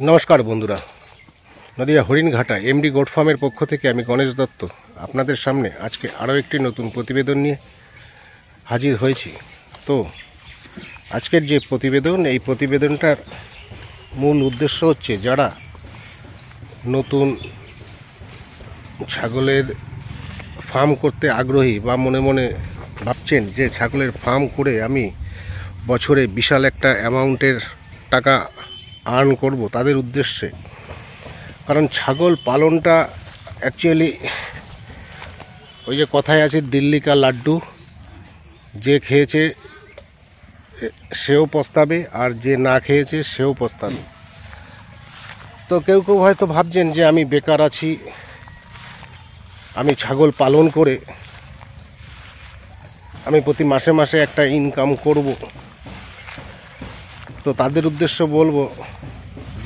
নমস্কার বন্ধুরা। Nadia Haringhata MD goat ফার্মের পক্ষ থেকে আমি গণেশ দত্ত আপনাদের সামনে আজকে আরও একটি নতুন প্রতিবেদন নিয়ে হাজির হয়েছি। তো, আজকের যে প্রতিবেদন, এই প্রতিবেদনটার মূল উদ্দেশ্য হচ্ছে যারা নতুন ছাগলের ফার্ম করতে আগ্রহী বা মনে মনে ভাবছেন যে ছাগলের ফার্ম করে আমি বছরে বিশাল একটা অ্যামাউন্টের টাকা আর্ন করব তাদের উদ্দেশ্যে। কারণ ছাগল পালনটা অ্যাকচুয়ালি ওই যে কথায় আছে, দিল্লি কা লাড্ডু, যে খেয়েছে সেও পস্তাবে আর যে না খেয়েছে সেও পস্তাবে। তো কেউ কেউ হয়তো ভাবছেন যে আমি বেকার আছি, আমি ছাগল পালন করে আমি প্রতি মাসে মাসে একটা ইনকাম করব। তো তাদের উদ্দেশ্য বলব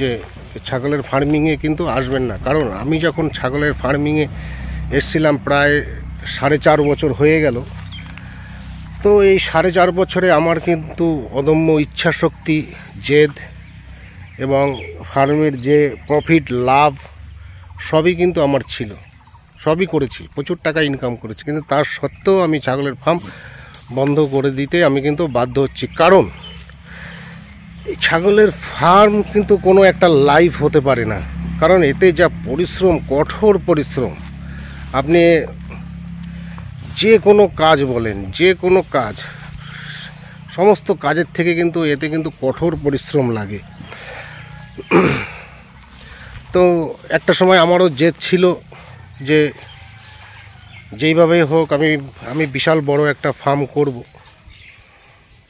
যে ছাগলের ফার্মিংয়ে কিন্তু আসবেন না। কারণ আমি যখন ছাগলের ফার্মিংয়ে এসছিলাম প্রায় সাড়ে চার বছর হয়ে গেল, তো এই সাড়ে চার বছরে আমার কিন্তু অদম্য ইচ্ছাশক্তি, জেদ এবং ফার্মের যে প্রফিট, লাভ সবই কিন্তু আমার ছিল। সবই করেছি, প্রচুর টাকা ইনকাম করেছি। কিন্তু তার সত্ত্বেও আমি ছাগলের ফার্ম বন্ধ করে দিতে আমি কিন্তু বাধ্য হচ্ছি। কারণ ছাগলের ফার্ম কিন্তু কোনো একটা লাইফ হতে পারে না। কারণ এতে যা পরিশ্রম, কঠোর পরিশ্রম, আপনি যে কোনো কাজ বলেন, যে কোনো কাজ, সমস্ত কাজের থেকে কিন্তু এতে কিন্তু কঠোর পরিশ্রম লাগে। তো একটা সময় আমারও জেদ ছিল যে যেইভাবেই হোক আমি আমি বিশাল বড় একটা ফার্ম করব।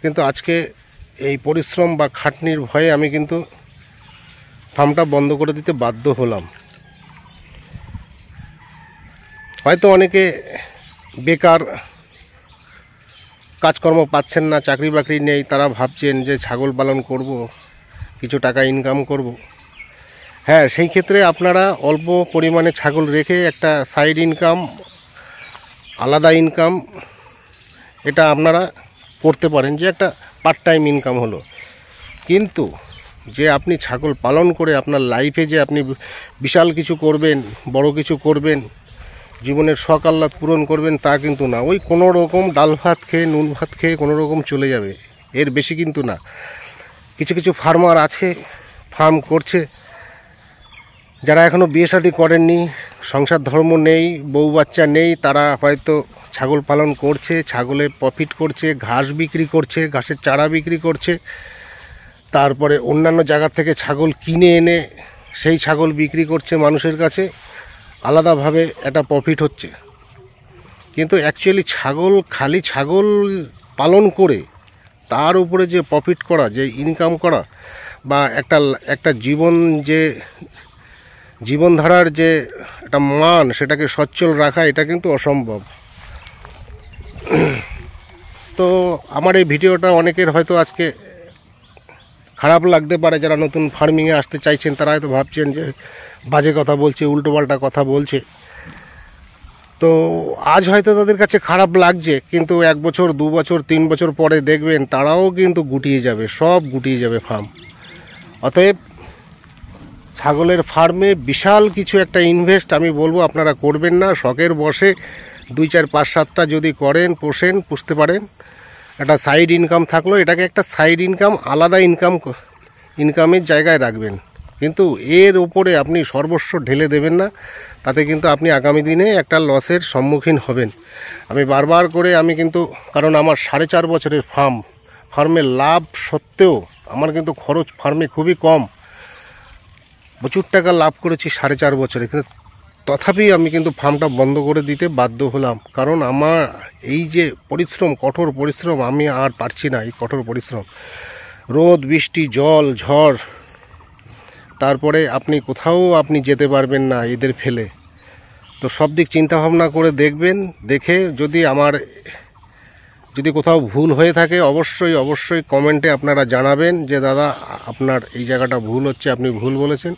কিন্তু আজকে এই পরিশ্রম বা খাটনির ভয়ে আমি কিন্তু ফার্মটা বন্ধ করে দিতে বাধ্য হলাম। হয়তো অনেকে বেকার কাজকর্ম পাচ্ছেন না চাকরি বাকরি নেই, তারা ভাবছেন যে ছাগল পালন করব, কিছু টাকা ইনকাম করব। হ্যাঁ সেই ক্ষেত্রে আপনারা অল্প পরিমাণে ছাগল রেখে একটা সাইড ইনকাম আলাদা ইনকাম এটা আপনারা করতে পারেন। যে একটা পার্ট টাইম ইনকাম হলো। কিন্তু যে আপনি ছাগল পালন করে আপনার লাইফে যে আপনি বিশাল কিছু করবেন, বড় কিছু করবেন, জীবনের শখ আহ্লাদ পূরণ করবেন তা কিন্তু না। ওই কোনো রকম ডাল ভাত খেয়ে, নুন ভাত খেয়ে কোনো রকম চলে যাবে। এর বেশি কিন্তু না। কিছু কিছু ফার্মার আছে ফার্ম করছে। যারা এখনও বিয়ে শাদী করেননি, সংসার ধর্ম নেই, বউ বাচ্চা নেই, তারা হয়তো ছাগল পালন করছে, ছাগলে প্রফিট করছে, ঘাস বিক্রি করছে, ঘাসের চারা বিক্রি করছে। তারপরে অন্যান্য জায়গা থেকে ছাগল কিনে এনে সেই ছাগল বিক্রি করছে মানুষের কাছে। আলাদাভাবে একটা প্রফিট হচ্ছে। কিন্তু অ্যাকচুয়ালি ছাগল, খালি ছাগল পালন করে তার উপরে যে প্রফিট করা, যে ইনকাম করা বা একটা একটা জীবন যে, জীবনধারার যে একটা মান, সেটাকে সচ্ছল রাখা, এটা কিন্তু অসম্ভব। তো আমার এই ভিডিওটা অনেকের হয়তো আজকে খারাপ লাগতে পারে, যারা নতুন ফার্মিংয়ে আসতে চাইছেন, তারা হয়তো ভাবছেন যে বাজে কথা বলছে, উল্টোপাল্টা কথা বলছে। তো আজ হয়তো তাদের কাছে খারাপ লাগছে, কিন্তু এক বছর, দু বছর, তিন বছর পরে দেখবেন তারাও কিন্তু গুটিয়ে যাবে, সব গুটিয়ে যাবে ফার্ম অতএব ছাগলের ফার্মে বিশাল কিছু একটা ইনভেস্ট আমি বলব, আপনারা করবেন না, শখের বসে দুই চার পাঁচ সাতটা যদি করেন, পোষেন, পুষতে পারেন, একটা সাইড ইনকাম থাকল, এটাকে একটা সাইড ইনকাম আলাদা ইনকাম ইনকামের জায়গায় রাখবেন। কিন্তু এর ওপরে আপনি সর্বস্ব ঢেলে দেবেন না, তাতে কিন্তু আপনি আগামী দিনে একটা লসের সম্মুখীন হবেন। আমি বারবার করে আমি কিন্তু, কারণ আমার সাড়ে চার বছরের ফার্ম ফার্মে লাভ সত্ত্বেও আমার কিন্তু খরচ ফার্মে খুবই কম। প্রচুর টাকা লাভ করেছি সাড়ে চার বছরে, কিন্তু তথাপি আমি কিন্তু ফার্মটা বন্ধ করে দিতে বাধ্য হলাম। কারণ আমার এই যে পরিশ্রম, কঠোর পরিশ্রম, আমি আর পারছি না এই কঠোর পরিশ্রম। রোদ, বৃষ্টি, জল, ঝড়, তারপরে আপনি কোথাও আপনি যেতে পারবেন না এদের ফেলে। তো সব দিক চিন্তাভাবনা করে দেখবেন, দেখে যদি আমার, যদি কোথাও ভুল হয়ে থাকে, অবশ্যই অবশ্যই কমেন্টে আপনারা জানাবেন যে, দাদা, আপনার এই জায়গাটা ভুল হচ্ছে, আপনি ভুল বলেছেন।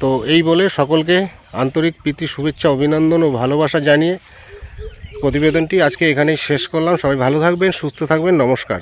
তো এই বলে সকলকে আন্তরিক প্রীতি, শুভেচ্ছা, অভিনন্দন ও ভালোবাসা জানিয়ে প্রতিবেদনটি আজকে এখানেই শেষ করলাম। সবাই ভালো থাকবেন, সুস্থ থাকবেন। নমস্কার।